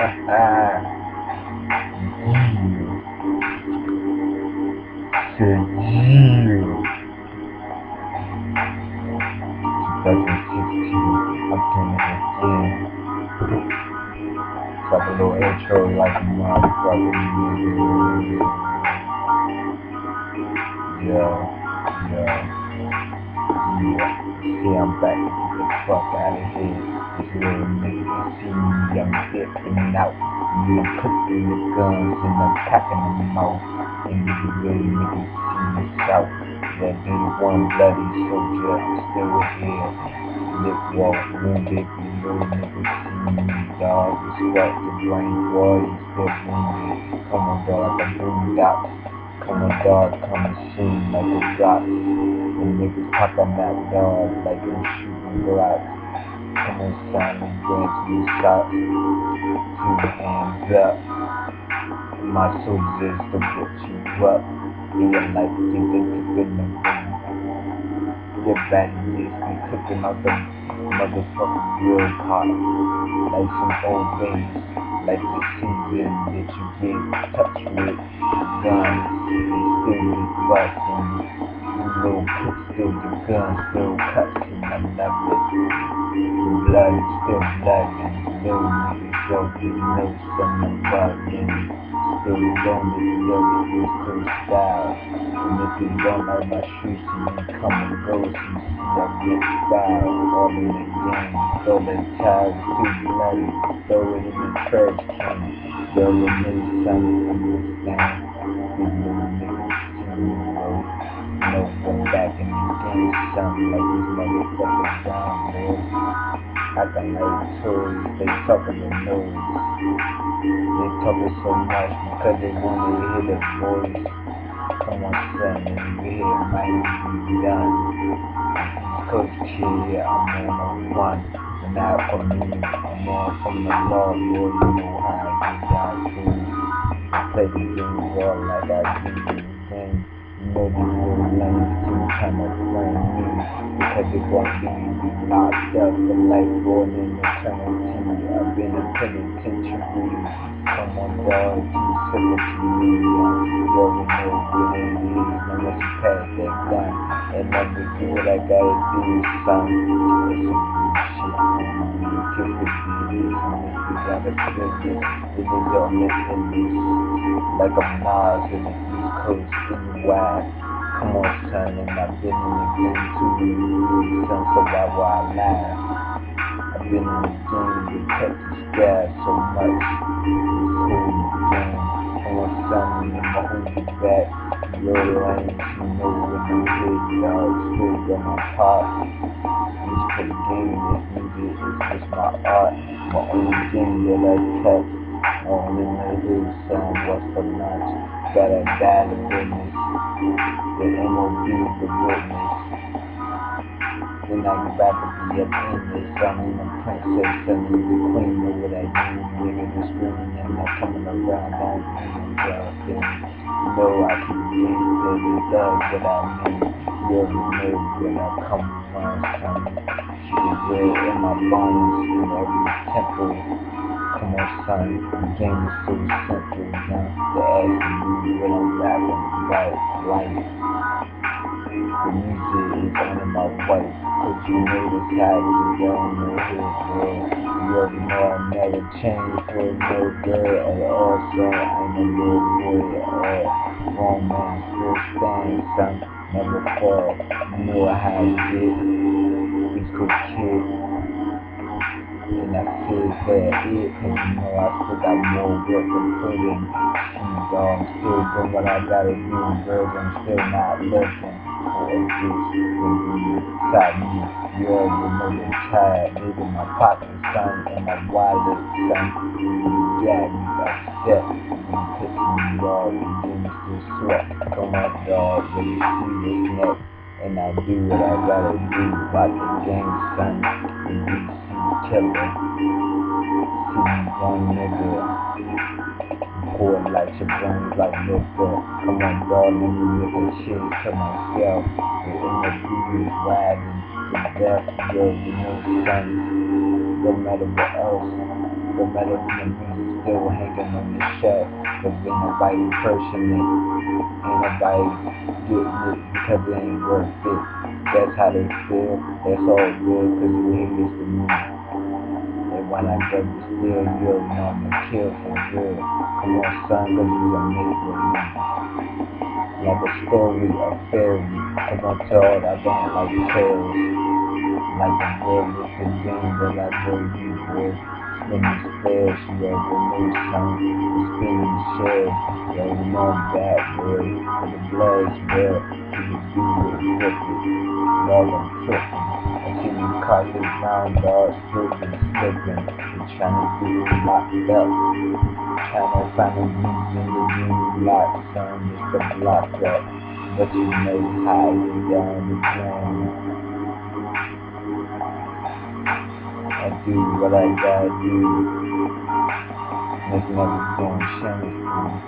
Said you. 2016, I'm doing it again. Drop a little intro like a. Yeah, yeah, yeah. I'm back. Get the fuck out of here. This little nigga see me, I'm dipping out. You cooking the guns and I'm packing them out. And these little niggas see me shout. That be one bloody soldier, I'm still here. Lip walk, wounded, you little niggas see me, dog. Respect the brain, boy, you still wounded. Come on, dog, I'm doing that. Come on, dog, come and like a drop. The niggas pop on that dog like I'm shooting blocks. Come on, son, I'm going to the shots. Two hands up. My soldiers to get you up. In your life, think they cooking the room. Your bandages be cooking out the motherfucking grill pot. Like some old days. Like the season that you get touched with. Guns, they still. You kids still the gun, still cussing. I love it. The blood is still blood, and little niggas no something bugging. Still it, little is still style. And if you don't my and you come and go, so I get style. All in the game, throw the towels too bloody, throw it in the trash can. Throw the understand. These little niggas see me, bro. No one back in the game, something like this motherfucker down, boy. Acting like toys, they talking the nose. They talking so much because they want to hear the voice. Come on, son, and you hear it might be done. Coach Kid, I'm on a run. And not for me, I'm on from the law, boy, you know how I get down to. I play the game raw like I do the game. You know these little lanes too trying to me because want me be locked up for life going in eternity. I've been in penitentiary. Come on, dog, you sick of me. You already know what it is. Now let's pass that gun and me do what I gotta do, son. It's some good shit. Kiss the if you gotta feel this, this is your missing. Like a Mars in the Coast, the wide. Come on, son, and I've been in the game too son, so why would I lie? I've been in the game with Texas gas so much. It's cool game. Come on, son, and I'ma hold you back. Little lanes, you know when I'm here, dog. Still got my pop. Just for the game, this music is just my art. My only game that I touch. On in the hood, son, what's the lunch? Gotta die the business. The MOB, the witness. Then I get about to be a this. I'm in the princess, son, you the queen, know what I mean. Nigga, just screaming and not coming around, don't even drop in. You know I keep gangster, the thug, what I mean. You already know when I come around, son. Shit is red in my bones, in every temple. Come on, son, the game is so simple, now. To ask me what I'm rapping about life. The music is under my wife, cause you know this how it is down the hood, bro. You already know I never change for no girl at all. I'm a little boy at all. Man, still stand, son. Never fall. You know how I get. East Coast kid. And I feel that it, cause you know I still got more work to put in. And dog, I'm still doing what I gotta do, girls, I'm still not looking for a bitch to be me. You already know the child, nigga, my pocket, son, and my wallet, son. You got me upset, you pissing me off, you give me still sweat. Come on, dog, really see this neck. And I do what I gotta do about the game, son. And you killer. See one nigga pour like your brains like liquor. Come on, dog, let me make shit to myself. The MOB is riding to death, yo, you know, son. No matter what else, no matter when the music's still hanging on the shack. Cause ain't nobody person it. Ain't nobody get it because it ain't worth it. That's how they feel. That's all good cause you hate this to me. When I get the still, you'll know I'ma kill for real. Come on, son, cause you a make with me. Like a story, a fairy. come on told I don't like tales. Like a boy with the game that I told you, boy. Spin these flares, you ever know son. Spinning the you know I'm bad, boy. For the blood's red, can do it, flip it. Dog, I'm tripping. I see you cautious round dogs, slipping, slipping. Trying to get me locked up. To find a reason to me locked, son. It's the block up. But you know how you down the ground. Do what I gotta do. Make never going shameful.